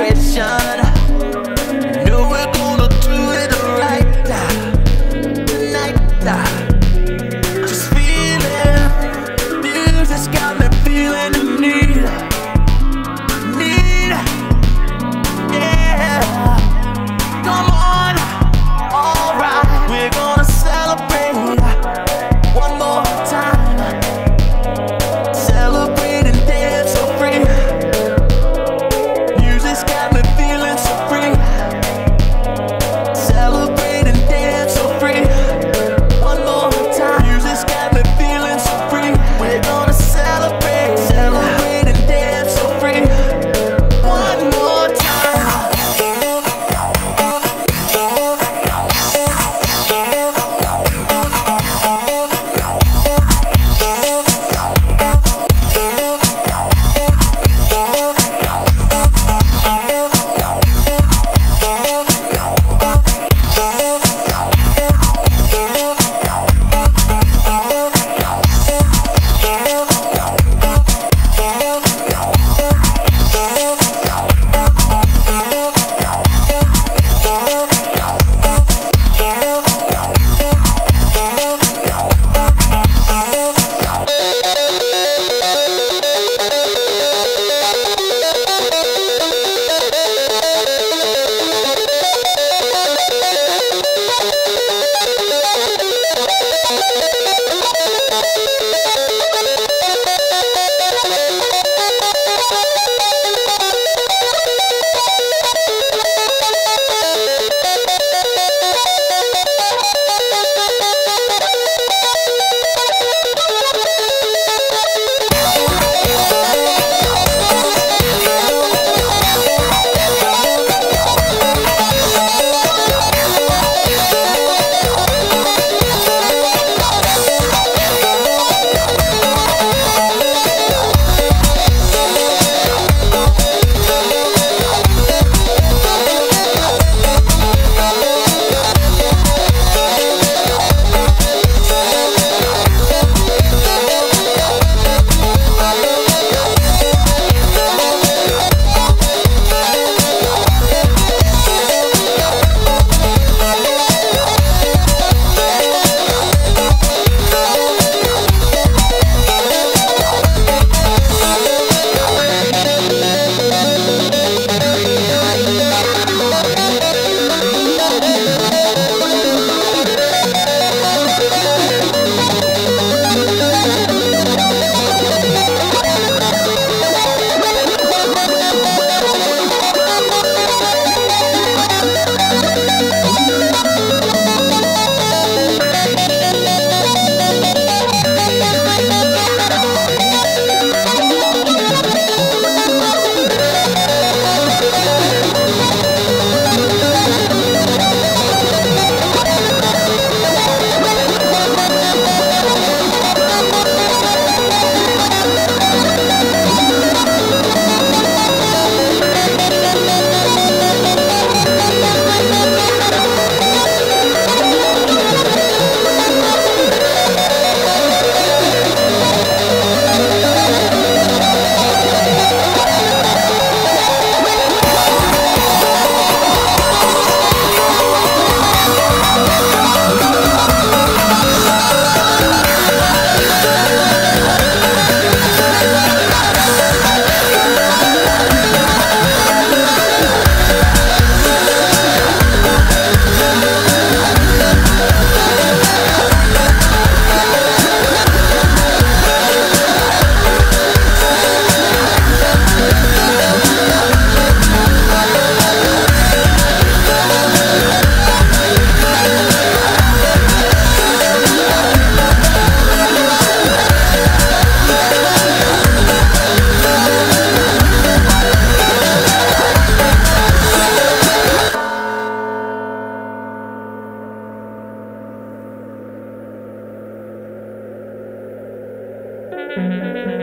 celebration. Música